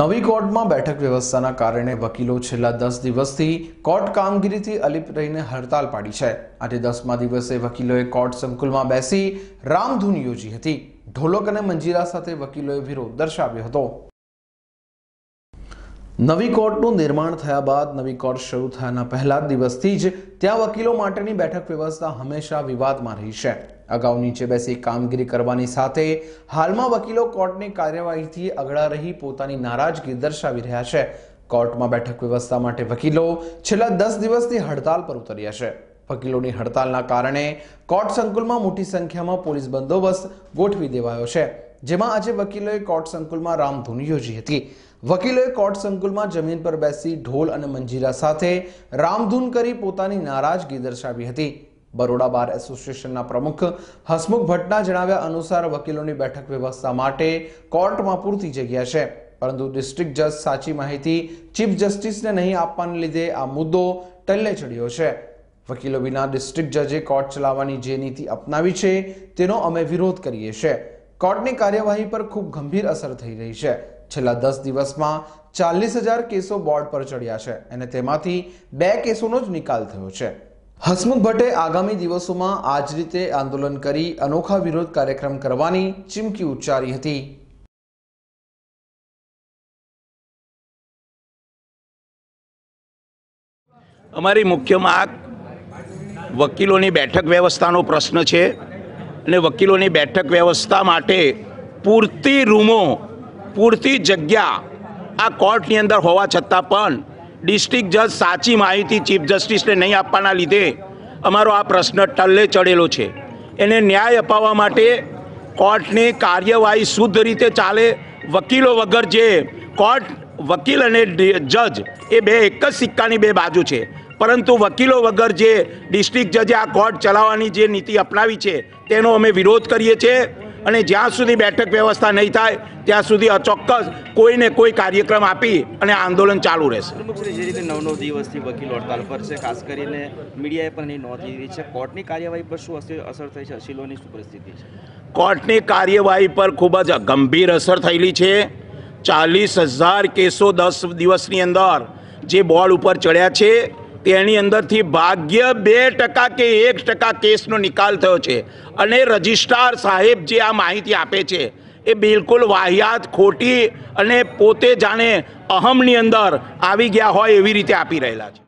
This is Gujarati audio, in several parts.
નવી કોર્ટમાં બેઠક વ્યવસ્થાના કારણે વકીલો છેલ્લા દસ દિવસથી કોર્ટ કામગીરીથી અલિપ્ત રહીને હડતાલ પાડી છે. આજે દસમા દિવસે વકીલોએ કોર્ટ સંકુલમાં બેસી રામધૂન યોજી હતી. ઢોલક અને મંજીરા સાથે વકીલોએ વિરોધ દર્શાવ્યો હતો. નવી કોર્ટનું નિર્માણ થયા બાદ નવી કોર્ટ શરૂ થયાના પહેલા દિવસથી જ ત્યાં વકીલો માટેની બેઠક વ્યવસ્થા હંમેશા વિવાદમાં રહી છે. અગાઉ નીચે બેસી કામગીરી કરવાની સાથે હાલમાં વકીલો કોર્ટની કાર્યવાહીથી અગળા રહી પોતાની નારાજગી દર્શાવી રહ્યા છે. કોર્ટમાં બેઠક વ્યવસ્થા માટે વકીલો છેલ્લા દસ દિવસથી હડતાલ પર ઉતર્યા છે. વકીલોની હડતાલના કારણે કોર્ટ સંકુલમાં મોટી સંખ્યામાં પોલીસ બંદોબસ્ત ગોઠવી દેવાયો છે, જેમાં આજે વકીલોએ કોર્ટ સંકુલમાં રામધૂન યોજી હતી. વકીલોએ કોર્ટ સંકુલમાં જમીન પર બેસી ઢોલ અને મંજીરા સાથે રામધૂન કરી પોતાની નારાજગી દર્શાવી હતી. બરોડા બાર એસોસિએશનના પ્રમુખ હસમુખ ભટ્ટના જણાવ્યા અનુસાર વકીલોની બેઠક વ્યવસ્થા માટે કોર્ટમાં પૂરતી જગ્યા છે. પરંતુ ડિસ્ટ્રિક્ટ જજ સાચી માહિતી ચીફ જસ્ટિસને નહીં આપવાને લીધે આ મુદ્દો ટલ્લે ચડ્યો છે. વકીલો વિના ડિસ્ટ્રિક્ટ જજે કોર્ટ ચલાવવાની જે નીતિ અપનાવી છે તેનો અમે વિરોધ કરીએ છીએ. કોર્ટની કાર્યવાહી પર ખૂબ ગંભીર અસર થઈ રહી છે. છેલ્લા દસ દિવસમાં ચાલીસ હજાર કેસો બોર્ડ પર ચડ્યા છે અને તેમાંથી બે કેસોનો જ નિકાલ થયો છે. હસમુખ ભટ્ટે આગામી દિવસોમાં આ જ રીતે આંદોલન કરી અનોખા વિરોધ કાર્યક્રમ કરવાની ચીમકી ઉચ્ચારી હતી. અમારી મુખ્ય માગ વકીલોની બેઠક વ્યવસ્થાનો પ્રશ્ન છે અને વકીલોની બેઠક વ્યવસ્થા માટે પૂરતી રૂમો, પૂરતી જગ્યા આ કોર્ટની અંદર હોવા છતાં પણ ડિસ્ટ્રિક્ટ જજ સાચી માહિતી ચીફ જસ્ટિસને નહીં આપવાના લીધે અમારો આ પ્રશ્ન ટલ્લે ચડેલો છે. એને ન્યાય અપાવવા માટે કોર્ટની કાર્યવાહી શુદ્ધ રીતે ચાલે, વકીલો વગર જે કોર્ટ, વકીલ અને જજ એ બે એક જ સિક્કાની બે બાજુ છે. પરંતુ વકીલો વગર જે ડિસ્ટ્રિક્ટ જજે આ કોર્ટ ચલાવવાની જે નીતિ અપનાવી છે, તેનો અમે વિરોધ કરીએ છીએ. અને જ્યાં સુધી બેઠક વ્યવસ્થા નહીં થાય ત્યાં સુધી અચોક્કસ કોઈને કોઈ કાર્યક્રમ આપી અને આંદોલન ચાલુ રહેશે. જે રીતે નવ નવ દિવસથી વકીલ હડતાલ પર છે ખાસ કરીને મીડિયાએ પણ એની નોંધ લીધી છે કોર્ટની કાર્યવાહી પર શું અસર થઈ છે અસીલોની શું પરિસ્થિતિ છે? કોર્ટની કાર્યવાહી પર ખૂબ જ ગંભીર અસર થયેલી છે. ચાલીસ હજાર કેસો દસ દિવસની અંદર જે બોર્ડ ઉપર ચડ્યા છે તેની અંદરથી ભાગ્ય બે ટકા કે એક ટકા કેસનો નિકાલ થયો છે. અને રજિસ્ટ્રાર સાહેબ જે આ માહિતી આપે છે, એ બિલકુલ વાહિયાત, ખોટી અને પોતે જાણે અહમની અંદર આવી ગયા હોય એવી રીતે આપી રહેલા છે.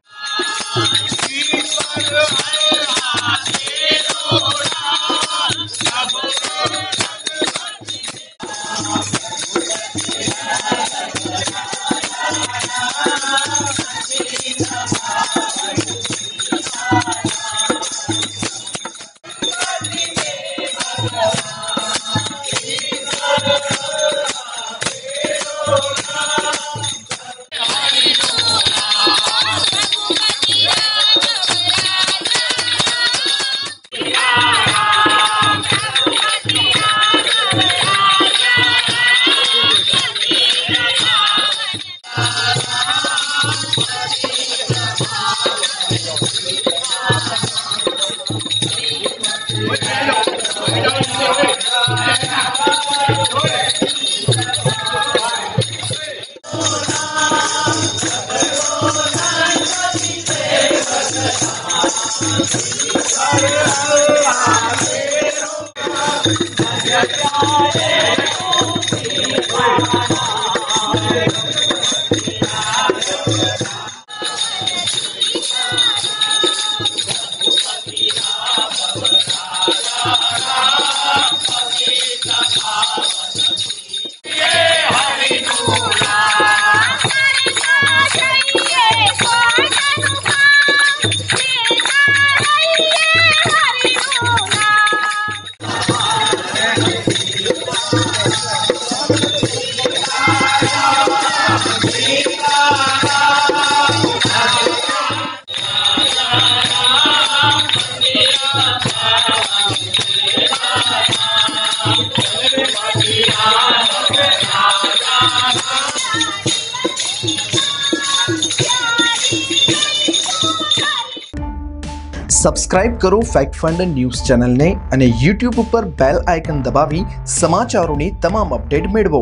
સબસ્ક્રાઇબ કરો ફેક્ટ ફંડ ન્યૂઝ ચેનલને અને યુટ્યુબ ઉપર બેલ આઇકન દબાવી સમાચારોની તમામ અપડેટ મેળવો